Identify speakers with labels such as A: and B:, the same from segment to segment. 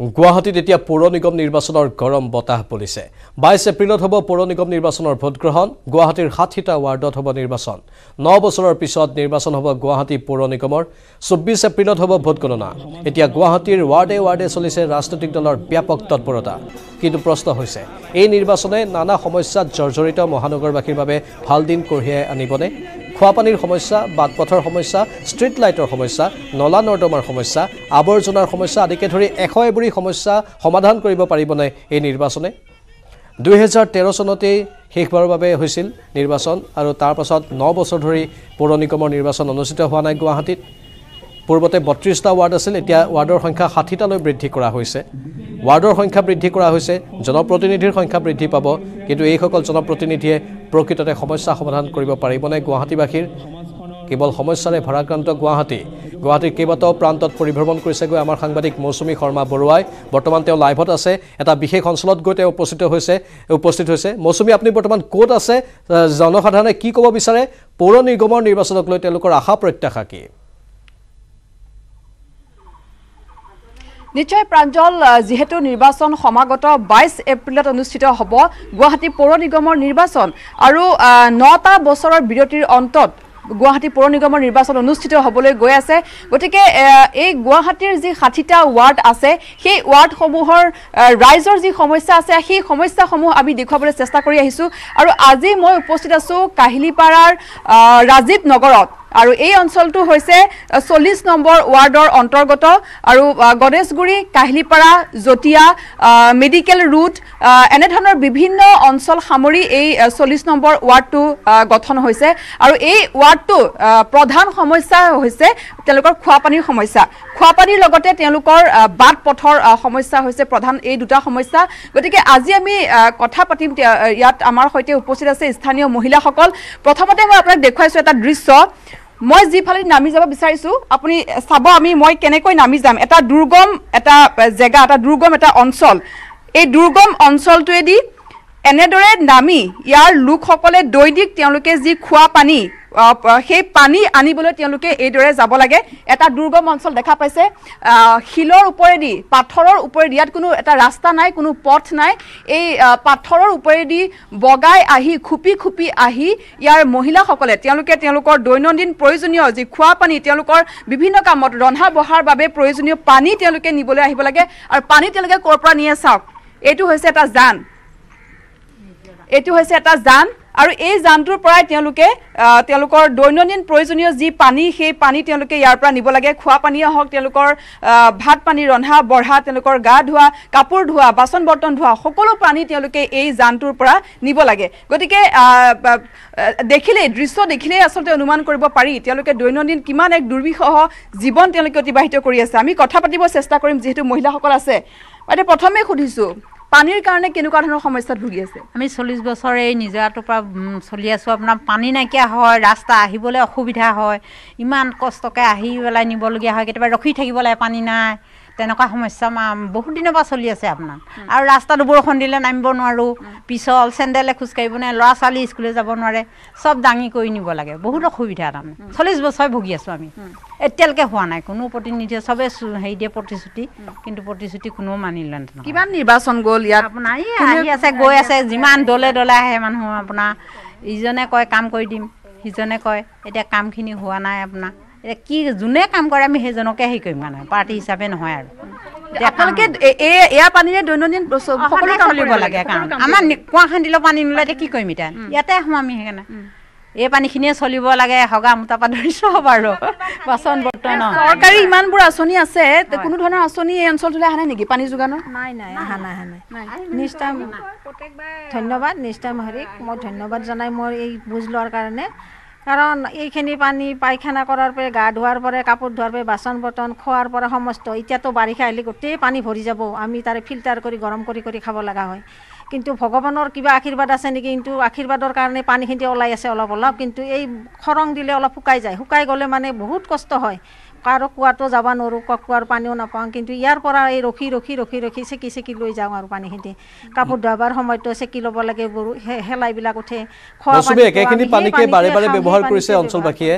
A: গুৱাহাটীত এতিয়া পৌৰ নিগম নিৰ্বাচনৰ গৰম বতাহ বলিছে। বাইছ এপ্ৰিলত হ'ব পৌৰ নিগম নিৰ্বাচনৰ ভোটগ্ৰহণ গুৱাহাটীৰ ষাঠিটা ৱাৰ্ডত হ'ব নিৰ্বাচন। ন বছৰৰ পিছত নিৰ্বাচন হ'ব গুৱাহাটী পৌৰ নিগমৰ চৌব্বিছ এপ্ৰিলত হ'ব ভোটগণনা এতিয়া গুৱাহাটীৰ ৱাৰ্ডে ৱাৰ্ডে চলিছে ৰাজনৈতিক দলৰ ব্যাপক তৎপৰতা। কিন্তু প্ৰশ্ন হৈছে এই নিৰ্বাচনে নানা সমস্যাত জৰ্জৰিত মহানগৰবাসীৰ বাবে ভাল দিন কঢ়িয়াই আনিবনে? খোৱাপানীৰ সমস্যা বাট পথৰ সমস্যা ষ্ট্ৰীট লাইটৰ সমস্যা নলা নৰ্দমাৰ সমস্যা আৱৰ্জনাৰ সমস্যা আদিকে ধৰি এশ এবুৰি সমস্যা সমাধান কৰিব পাৰিবনে এই নিৰ্বাচনে? দুহেজাৰ তেৰ চনতেই শেষবাৰৰ বাবে হৈছিল নিৰ্বাচন আৰু তাৰ পাছত ন বছৰ ধৰি পৌৰ নিগমৰ নিৰ্বাচন অনুষ্ঠিত হোৱা নাই গুৱাহাটীত। পূৰ্বতে বত্ৰিছটা ৱাৰ্ড আছিল এতিয়া ৱাৰ্ডৰ সংখ্যা ষাঠিটালৈ বৃদ্ধি কৰা হৈছে। ৱাৰ্ডৰ সংখ্যা বৃদ্ধি কৰা হৈছে জনপ্ৰতিনিধিৰ সংখ্যা বৃদ্ধি পাব কিন্তু এইসকল জনপ্ৰতিনিধিয়ে প্ৰকৃততে সমস্যা সমাধান কৰিব পাৰিবনে গুৱাহাটীবাসীৰ? কেৱল সমস্যাৰে ভাৰাক্ৰান্ত গুৱাহাটী। গুৱাহাটীৰ কেইবাটাও প্ৰান্তত পৰিভ্ৰমণ কৰিছেগৈ আমাৰ সাংবাদিক মৌচুমী শৰ্মা বৰুৱাই। বৰ্তমান তেওঁ লাইভত আছে এটা বিশেষ অঞ্চলত গৈ তেওঁ উপস্থিত হৈছে উপস্থিত হৈছে। মৌচুমী আপুনি বৰ্তমান ক'ত আছে? জনসাধাৰণে কি ক'ব বিচাৰে? পৌৰ নিগমৰ নিৰ্বাচনক লৈ তেওঁলোকৰ আশা প্ৰত্যাশা কি?
B: নিশ্চয় প্ৰাঞ্জল যিহেতু নিৰ্বাচন সমাগত বাইছ এপ্ৰিলত অনুষ্ঠিত হ'ব গুৱাহাটী পৌৰ নিগমৰ নিৰ্বাচন আৰু নটা বছৰৰ বিৰতিৰ অন্তত গুৱাহাটী পৌৰ নিগমৰ নিৰ্বাচন অনুষ্ঠিত হ'বলৈ গৈ আছে। গতিকে এই গুৱাহাটীৰ যি ষাঠিটা ৱাৰ্ড আছে সেই ৱাৰ্ডসমূহৰ ৰাইজৰ যি সমস্যা আছে সেই সমস্যাসমূহ আমি দেখুৱাবলৈ চেষ্টা কৰি আহিছোঁ। আৰু আজি মই উপস্থিত আছোঁ কাহিলীপাৰাৰ ৰাজীৱ নগৰত। আৰু এই অঞ্চলটো হৈছে চল্লিছ নম্বৰ ৱাৰ্ডৰ অন্তৰ্গত আৰু গণেশগুৰি কাহিলীপাৰা জটীয়া মেডিকেল ৰুট এনেধৰণৰ বিভিন্ন অঞ্চল সামৰি এই চল্লিছ নম্বৰ ৱাৰ্ডটো গঠন হৈছে। আৰু এই ৱাৰ্ডটো প্ৰধান সমস্যা হৈছে তেওঁলোকৰ খোৱাপানীৰ সমস্যা। খোৱাপানীৰ লগতে তেওঁলোকৰ বাট পথৰ সমস্যা হৈছে প্ৰধান এই দুটা সমস্যা। গতিকে আজি আমি কথা পাতিম ইয়াত আমাৰ সৈতে উপস্থিত আছে স্থানীয় মহিলাসকল। প্ৰথমতে মই আপোনাক দেখুৱাইছোঁ এটা দৃশ্য। মই যিফালে নামি যাব বিচাৰিছোঁ আপুনি চাব আমি মই কেনেকৈ নামি যাম। এটা দুৰ্গম এটা জেগা এটা দুৰ্গম এটা অঞ্চল। এই দুৰ্গম অঞ্চলটোৱেদি এনেদৰে নামি ইয়াৰ লোকসকলে দৈনিক তেওঁলোকে যি খোৱা পানী সেই পানী আনিবলৈ তেওঁলোকে এইদৰে যাব লাগে। এটা দুৰ্গম অঞ্চল দেখা পাইছে। শিলৰ ওপৰেদি পাথৰৰ ওপৰেদি ইয়াত কোনো এটা ৰাস্তা নাই কোনো পথ নাই। এই পাথৰৰ ওপৰেদি বগাই আহি খুপি খুপি আহি ইয়াৰ মহিলাসকলে তেওঁলোকে তেওঁলোকৰ দৈনন্দিন প্ৰয়োজনীয় যি খোৱা পানী তেওঁলোকৰ বিভিন্ন কামত ৰন্ধা বঢ়াৰ বাবে প্ৰয়োজনীয় পানী তেওঁলোকে নিবলৈ আহিব লাগে আৰু পানী তেওঁলোকে ক'ৰ পৰা নিয়ে চাওক? এইটো হৈছে এটা জান এইটো হৈছে এটা জান আৰু এই যানটোৰ পৰাই তেওঁলোকে তেওঁলোকৰ দৈনন্দিন প্ৰয়োজনীয় যি পানী সেই পানী তেওঁলোকে ইয়াৰ পৰা নিব লাগে। খোৱা পানীয়ে হওক তেওঁলোকৰ ভাত পানী ৰন্ধা বঢ়া তেওঁলোকৰ গা ধোৱা কাপোৰ ধোৱা বাচন বৰ্তন ধোৱা সকলো পানী তেওঁলোকে এই যানটোৰ পৰা নিব লাগে। গতিকে দেখিলেই দৃশ্য দেখিলেই আচলতে অনুমান কৰিব পাৰি তেওঁলোকে দৈনন্দিন কিমান এক দুৰ্বিষহ জীৱন তেওঁলোকে অতিবাহিত কৰি আছে। আমি কথা পাতিব চেষ্টা কৰিম যিহেতু মহিলাসকল আছে। বাইদেউ প্ৰথমে সুধিছোঁ পানীৰ কাৰণে কেনেকুৱা ধৰণৰ সমস্যাত ভুগি আছে?
C: আমি চল্লিছ বছৰ এই নিজৰাটোৰ পৰা চলি আছোঁ। আপোনাৰ পানী নাইকিয়া হয় ৰাস্তা আহিবলৈ অসুবিধা হয় ইমান কষ্টকৈ আহি পেলাই নিবলগীয়া হয়। কেতিয়াবা ৰখি থাকিব লাগে পানী নাই। তেনেকুৱা সমস্যা বহুত দিনৰ পৰা চলি আছে আপোনাৰ। আৰু ৰাস্তাটো বৰষুণ দিলে নামিব নোৱাৰোঁ পিছল চেণ্ডেলে খোজকাঢ়িব নোৱাৰে ল'ৰা ছোৱালী স্কুললৈ যাব নোৱাৰে চব দাঙি কৰি নিব লাগে বহুত অসুবিধা তাৰমানে। চল্লিছ বছৰ ভুগি আছোঁ আমি। এতিয়ালৈকে হোৱা নাই কোনো প্ৰতিনিধিয়ে চবে হেৰি দিয়ে প্ৰতিশ্ৰুতি কিন্তু প্ৰতিশ্ৰুতি কোনেও মানি লোৱা
B: কিমান নিৰ্বাচন গ'ল ইয়াত?
C: আপোনাৰ এই আহি আছে গৈ আছে যিমান দলে দলে আহে মানুহ আপোনাৰ ইজনে কয় কাম কৰি দিম সিজনে কয় এতিয়া কামখিনি হোৱা নাই আপোনাৰ। এতিয়া কি যোনে কাম কৰে আমি সেইজনকে হেৰি কৰিম মানে পাৰ্টি হিচাপে নহয় আৰু।
B: আপোনালোকে এয়া পানীৰে দৈনন্দিন
C: সকলো চলিব লাগে কাৰণ আমাৰ কুঁৱা খান্দিলেও পানী নোলাই এতিয়া কি কৰিম এতিয়া? ইয়াতে আহোঁ আমি সেইকাৰণে। এই পানীখিনিয়ে চলিব লাগে হগা মোটা পৰা ধৰি চব আৰু। বাচন বৰ্তন
B: চৰকাৰী ইমানবোৰ আঁচনি আছে কোনো ধৰণৰ আঁচনি এই অঞ্চলটোলৈ অহা নাই নেকি? পানী যোগানৰ?
D: নাই নাই অহা নাই অহা নাই। নিষ্ঠা ধন্যবাদ নিষ্ঠা হেৰিক। মই ধন্যবাদ জনাই মই এই বুজ লোৱাৰ কাৰণে। কাৰণ এইখিনি পানী পায়খানা কৰাৰ পৰা গা ধোৱাৰ পৰা কাপোৰ ধোৱাৰ পৰা বাচন বৰ্তন খোৱাৰ পৰা সমস্ত এতিয়াতো বাৰিষা আহিলে গোটেই পানী ভৰি যাব। আমি তাৰে ফিল্টাৰ কৰি গৰম কৰি কৰি খাব লগা হয়। কিন্তু ভগৱানৰ কিবা আশীৰ্বাদ আছে নেকি? কিন্তু আশীৰ্বাদৰ কাৰণে পানীখিনি ওলাই আছে অলপ অলপ। কিন্তু এই খৰং দিলে অলপ শুকাই যায়। শুকাই গ'লে মানে বহুত কষ্ট হয়। কাৰো কুৱাটো যাব নোৱাৰোঁ কুৱাৰ পানীও নাপাওঁ। কিন্তু ইয়াৰ পৰা এই ৰখি ৰখি ৰখি ৰখি চেকি চেকি লৈ যাওঁ আৰু পানীখিনি। কাপোৰ ধোৱাৰ সময়তো চেকি ল'ব লাগে গৰু শেলাইবিলাক উঠে। খোৱা
A: একেখিনি পানীকে বাৰে বাৰে ব্যৱহাৰ কৰিছে অঞ্চলবাসীয়ে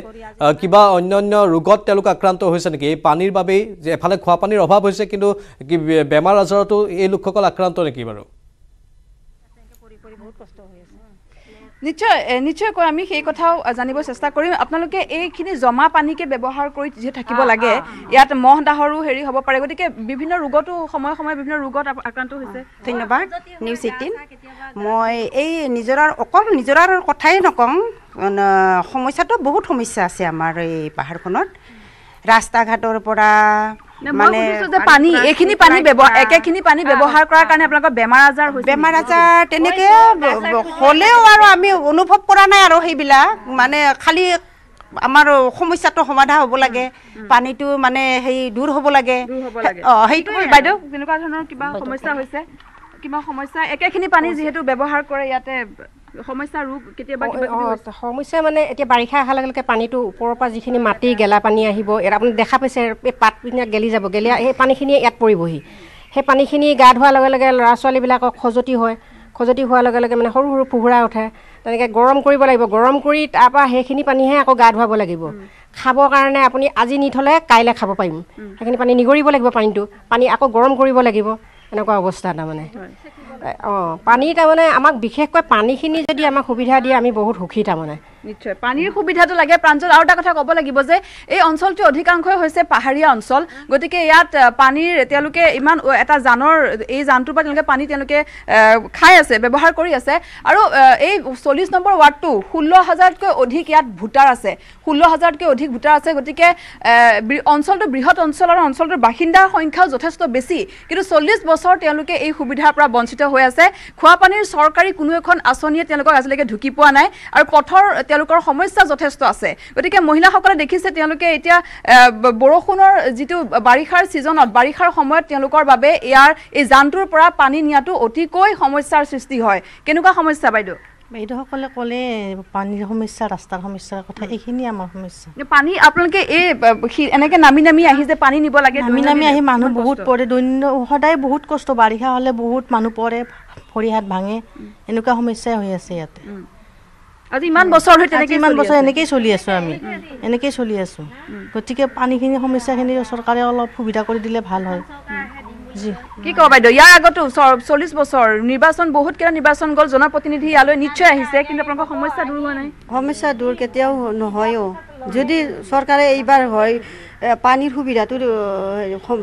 A: কিবা অন্যান্য ৰোগত তেওঁলোক আক্ৰান্ত হৈছে নেকি? এই পানীৰ বাবেই যে এফালে খোৱা পানীৰ অভাৱ হৈছে কিন্তু বেমাৰ আজাৰতো এই লোকসকল আক্ৰান্ত নেকি বাৰু?
B: নিশ্চয় নিশ্চয়কৈ আমি সেই কথাও জানিব চেষ্টা কৰিম। আপোনালোকে এইখিনি জমা পানীকে ব্যৱহাৰ কৰি যিহেতু থাকিব লাগে ইয়াত মহ দাহৰো হেৰি হ'ব পাৰে। গতিকে বিভিন্ন ৰোগতো সময়ে সময়ে বিভিন্ন ৰোগত আক্ৰান্ত হৈছে।
E: ধন্যবাদ নিউজ এইটিন। মই এই নিজৰাৰ অকল নিজৰাৰ কথাই নকওঁ সমস্যাটো বহুত সমস্যা আছে আমাৰ এই পাহাৰখনত। ৰাস্তা ঘাটৰ পৰা
B: নে, মই সুধিছো যে পানী এইখিনি পানী ব্যৱহাৰ একেখিনি পানী ব্যৱহাৰ কৰাৰ কাৰণে আপোনালোকৰ বেমাৰ আজাৰ হৈছে
E: বেমাৰ আজাৰ তেনেকে হ'লেও আৰু আমি অনুভৱ কৰা নাই আৰু সেইবিলাক। মানে খালি আমাৰ সমস্যাটো সমাধা হ'ব লাগে। পানীটো মানে সেই দূৰ হ'ব লাগে।
B: দূৰ হ'ব লাগে।
E: অঁ সেইটোৱে
B: বাইদেউ তেনেকুৱা ধৰণৰ কিবা সমস্যা হৈছে কিবা সমস্যা একেখিনি পানী যিহেতু ব্যৱহাৰ কৰে ইয়াতে সমস্যা ৰোগ কেতিয়াবা
F: সমস্যা মানে এতিয়া বাৰিষা অহাৰ লগে লগে পানীটো ওপৰৰ পৰা যিখিনি মাটি গেলা পানী আহিব ইয়াত আপুনি দেখা পাইছে এই পাত পিনে গেলি যাব গেলি সেই পানীখিনিয়ে ইয়াত পৰিবহি। সেই পানীখিনি গা ধোৱাৰ লগে লগে ল'ৰা ছোৱালীবিলাকৰ খজুৱতি হয়। খজুৱতি হোৱাৰ লগে লগে মানে সৰু সৰু পোহৰা উঠে। তেনেকৈ গৰম কৰিব লাগিব। গৰম কৰি তাৰপৰা সেইখিনি পানীহে আকৌ গা ধুৱাব লাগিব। খাবৰ কাৰণে আপুনি আজি নি থ'লে কাইলৈ খাব পাৰিম। সেইখিনি পানী নিগৰিব লাগিব পানীটো। পানী আকৌ গৰম কৰিব লাগিব। এনেকুৱা অৱস্থা তাৰমানে। অঁ পানী তাৰমানে আমাক বিশেষকৈ পানীখিনি যদি আমাক সুবিধা দিয়ে আমি বহুত সুখী তাৰমানে।
B: নিশ্চয়। পানীৰ সুবিধাটো লাগে। প্ৰাঞ্জল আৰু এটা কথা ক'ব লাগিব যে এই অঞ্চলটো অধিকাংশই হৈছে পাহাৰীয়া অঞ্চল। গতিকে ইয়াত পানীৰ তেওঁলোকে ইমান এটা জানৰ এই জানটোৰ পৰা তেওঁলোকে পানী তেওঁলোকে খাই আছে ব্যৱহাৰ কৰি আছে। আৰু এই চল্লিছ নম্বৰ ৱাৰ্ডটো ষোল্ল হাজাৰতকৈ অধিক ইয়াত ভোটাৰ আছে। ষোল্ল হাজাৰতকৈ অধিক ভোটাৰ আছে। গতিকে অঞ্চলটো বৃহৎ অঞ্চল আৰু অঞ্চলটোৰ বাসিন্দাৰ সংখ্যাও যথেষ্ট বেছি। কিন্তু চল্লিছ বছৰ তেওঁলোকে এই সুবিধাৰ পৰা বঞ্চিত হৈ আছে। খোৱা পানীৰ চৰকাৰী কোনো এখন আঁচনিয়ে তেওঁলোকক আজিলৈকে ঢুকি পোৱা নাই। আৰু পথৰ তেওঁলোকৰ সমস্যা যথেষ্ট আছে। গতিকে মহিলাসকলে দেখিছে তেওঁলোকে এতিয়া বৰষুণৰ যিটো বাৰিষাৰ ছিজনত বাৰিষাৰ সময়ত তেওঁলোকৰ বাবে ইয়াৰ এই জানটোৰ পৰা পানী নিয়াটো অতিকৈ সমস্যাৰ সৃষ্টি হয়। কেনেকুৱা সমস্যা বাইদেউ?
G: বাইদেউসকলে ক'লে পানীৰ সমস্যা ৰাস্তাৰ সমস্যাৰ কথা এইখিনি আমাৰ সমস্যা।
B: পানী আপোনালোকে এই এনেকে নামি নামি আহি যে পানী নিব লাগে
G: নামি নামি আহি মানুহ
B: বহুত।
G: পৰে দৈন্য সদায় বহুত কষ্ট বাৰিষা হ'লে বহুত মানুহ পৰে ভৰি হাত ভাঙে এনেকুৱা সমস্যাই হৈ আছে ইয়াতে।
B: আজি ইমান বছৰ
G: আজি
B: তেনেকে
G: ইমান বছৰ এনেকেই চলি আছোঁ আমি। এনেকেই চলি আছোঁ। গতিকে পানীখিনি সমস্যাখিনি চৰকাৰে অলপ সুবিধা কৰি দিলে ভাল হয়।
B: কি ক'ব বাইদেউ? ইয়াৰ আগতো চল্লিছ বছৰ নিৰ্বাচন বহুত কেইটা নিৰ্বাচন গ'ল। জনপ্ৰতিনিধি ইয়ালৈ নিশ্চয় আহিছে কিন্তু আপোনালোকৰ সমস্যা দূৰ হোৱা নাই?
H: সমস্যা দূৰ কেতিয়াও নহয়ও যদি চৰকাৰে এইবাৰ হয় পানীৰ সুবিধাটো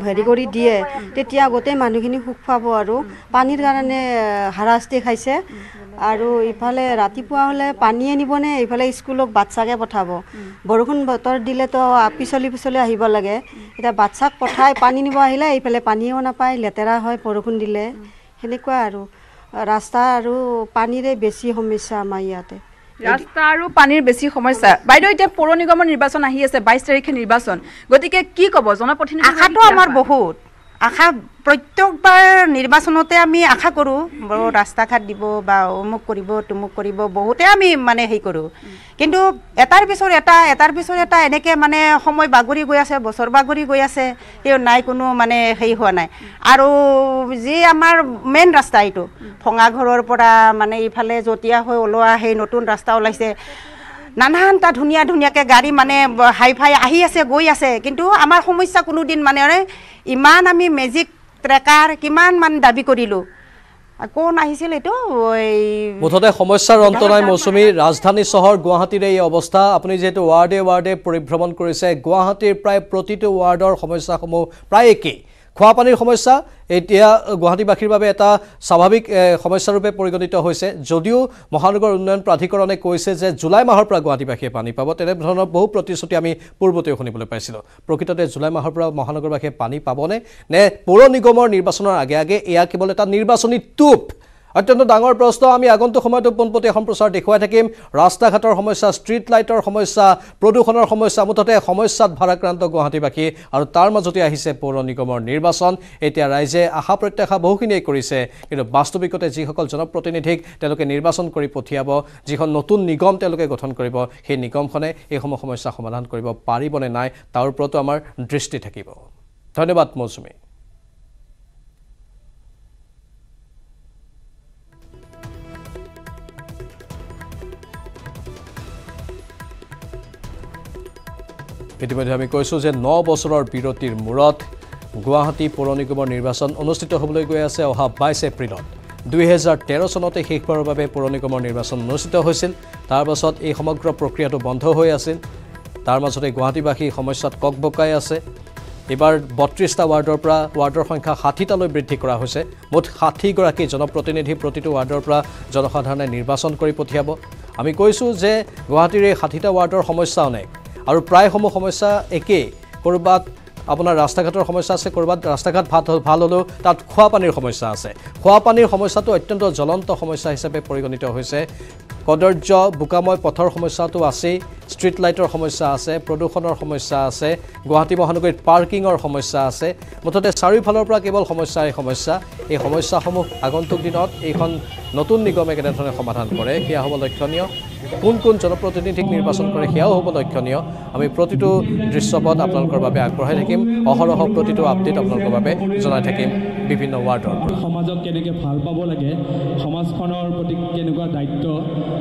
H: হেৰি কৰি দিয়ে তেতিয়া গোটেই মানুহখিনি সুখ পাব আৰু পানীৰ কাৰণে হাৰাশাস্তি খাইছে। আৰু ইফালে ৰাতিপুৱা হ'লে পানীয়ে নিবনে ইফালে স্কুলক বাচ্চাকে পঠাব? বৰষুণ বতৰ দিলেতো পিছলি পিছলি আহিব লাগে। এতিয়া বাচ্চাক পঠাই পানী নিব আহিলে এইফালে পানীও নাপায় লেতেৰা হয় বৰষুণ দিলে। সেনেকুৱা আৰু। ৰাস্তা আৰু পানীৰে বেছি সমস্যা আমাৰ ইয়াতে।
B: ৰাস্তা আৰু পানীৰ বেছি সমস্যা। বাইদেউ এতিয়া পৌৰ নিগমৰ নিৰ্বাচন আহি আছে বাইছ তাৰিখে নিৰ্বাচন। গতিকে কি ক'ব? জনপ্ৰতিনিধি
E: আশাটো আমাৰ বহুত। আশা প্ৰত্যেকবাৰ নিৰ্বাচনতে আমি আশা কৰোঁ বৰ ৰাস্তা ঘাট দিব বা অমুক কৰিব তুমুক কৰিব বহুতে আমি মানে হেৰি কৰোঁ। কিন্তু এটাৰ পিছত এটা এটাৰ পিছত এটা এনেকৈ মানে সময় বাগৰি গৈ আছে বছৰ বাগৰি গৈ আছে তেওঁ নাই কোনো মানে হেৰি হোৱা নাই। আৰু যি আমাৰ মেইন ৰাস্তা এইটো ভঙাঘৰৰ পৰা মানে ইফালে জঁটীয়া হৈ ওলোৱা সেই নতুন ৰাস্তা ওলাইছে নানানটা ধুনীয়া ধুনীয়াকৈ গাড়ী মানে হাই ফাই আহি আছে গৈ আছে। কিন্তু আমাৰ সমস্যা কোনোদিন মানে ইমান আমি মেজিক ট্ৰেকাৰ কিমান মান দাবী কৰিলোঁ? কোন আহিছিল এইটো? এই
A: মুঠতে সমস্যাৰ অন্ত নাই মৌচুমী। ৰাজধানী চহৰ গুৱাহাটীৰে এই অৱস্থা। আপুনি যিহেতু ৱাৰ্ডে ৱাৰ্ডে পৰিভ্ৰমণ কৰিছে গুৱাহাটীৰ প্ৰায় প্ৰতিটো ৱাৰ্ডৰ সমস্যাসমূহ প্ৰায় একেই। খোৱা পানীৰ সমস্যা এতিয়া গুৱাহাটীবাসীৰ বাবে এটা স্বাভাৱিক সমস্যাৰূপে পৰিগণিত হৈছে। যদিও মহানগৰ উন্নয়ন প্ৰাধিকৰণে কৈছে যে জুলাই মাহৰ পৰা গুৱাহাটীবাসীয়ে পানী পাব তেনেধৰণৰ বহু প্ৰতিশ্ৰুতি আমি পূৰ্বতেও শুনিবলৈ পাইছিলোঁ। প্ৰকৃততে জুলাই মাহৰ পৰা মহানগৰবাসীয়ে পানী পাবনে নে পৌৰ নিগমৰ নিৰ্বাচনৰ আগে আগে এয়া কেৱল এটা নিৰ্বাচনী টোপ অত্যন্ত ডাঙৰ প্ৰশ্ন আমি আগন্তুক সময়তো পোনপটীয়া সম্প্ৰচাৰ দেখুৱাই থাকিম। ৰাস্তা ঘাটৰ সমস্যা ষ্ট্ৰীট লাইটৰ সমস্যা প্ৰদূষণৰ সমস্যা মুঠতে সমস্যাত ভাৰাক্ৰান্ত গুৱাহাটীবাসী আৰু তাৰ মাজতে আহিছে পৌৰ নিগমৰ নিৰ্বাচন। এতিয়া ৰাইজে আশা প্ৰত্যাশা বহুখিনিয়ে কৰিছে কিন্তু বাস্তৱিকতে যিসকল জনপ্ৰতিনিধিক তেওঁলোকে নিৰ্বাচন কৰি পঠিয়াব যিখন নতুন নিগম তেওঁলোকে গঠন কৰিব সেই নিগমখনে এইসমূহ সমস্যা সমাধান কৰিব পাৰিবনে নাই তাৰ ওপৰতো আমাৰ দৃষ্টি থাকিব। ধন্যবাদ মৌচুমী। ইতিমধ্যে আমি কৈছোঁ যে ন বছৰৰ বিৰতিৰ মূৰত গুৱাহাটী পৌৰ নিগমৰ নিৰ্বাচন অনুষ্ঠিত হ'বলৈ গৈ আছে অহা বাইছ এপ্ৰিলত। দুহেজাৰ তেৰ চনতে শেষবাৰৰ বাবে পৌৰ নিগমৰ নিৰ্বাচন অনুষ্ঠিত হৈছিল। তাৰ পাছত এই সমগ্ৰ প্ৰক্ৰিয়াটো বন্ধ হৈ আছিল। তাৰ মাজতে গুৱাহাটীবাসী সমস্যাত ককবকাই আছে। এইবাৰ বত্ৰিছটা ৱাৰ্ডৰ পৰা ৱাৰ্ডৰ সংখ্যা ষাঠিটালৈ বৃদ্ধি কৰা হৈছে। মুঠ ষাঠিগৰাকী জনপ্ৰতিনিধি প্ৰতিটো ৱাৰ্ডৰ পৰা জনসাধাৰণে নিৰ্বাচন কৰি পঠিয়াব। আমি কৈছোঁ যে গুৱাহাটীৰ এই ষাঠিটা ৱাৰ্ডৰ সমস্যা অনেক। আৰু প্ৰায়সমূহ সমস্যা একেই। ক'ৰবাত আপোনাৰ ৰাস্তা ঘাটৰ সমস্যা আছে ক'ৰবাত ৰাস্তা ঘাট ভাল ভাল হ'লেও তাত খোৱা পানীৰ সমস্যা আছে। খোৱা পানীৰ সমস্যাটো অত্যন্ত জ্বলন্ত সমস্যা হিচাপে পৰিগণিত হৈছে। কদৰ্য বোকাময় পথৰ সমস্যাটো আছেই। ষ্ট্ৰীট লাইটৰ সমস্যা আছে প্ৰদূষণৰ সমস্যা আছে গুৱাহাটী মহানগৰীত পাৰ্কিঙৰ সমস্যা আছে মুঠতে চাৰিওফালৰ পৰা কেৱল সমস্যাই সমস্যা। এই সমস্যাসমূহ আগন্তুক দিনত এইখন নতুন নিগমে কেনেধৰণে সমাধান কৰে সেয়া হ'ব লক্ষণীয়। কোন কোন জনপ্ৰতিনিধিক নিৰ্বাচন কৰে সেয়াও হ'ব লক্ষণীয়। আমি প্ৰতিটো দৃশ্যপট আপোনালোকৰ বাবে আগবঢ়াই থাকিম। অহৰহ প্ৰতিটো আপডেট আপোনালোকৰ বাবে জনাই থাকিম বিভিন্ন ৱাৰ্ডৰ
I: সমাজক কেনেকৈ ভাল পাব লাগে সমাজখনৰ প্ৰতি কেনেকুৱা দায়িত্ব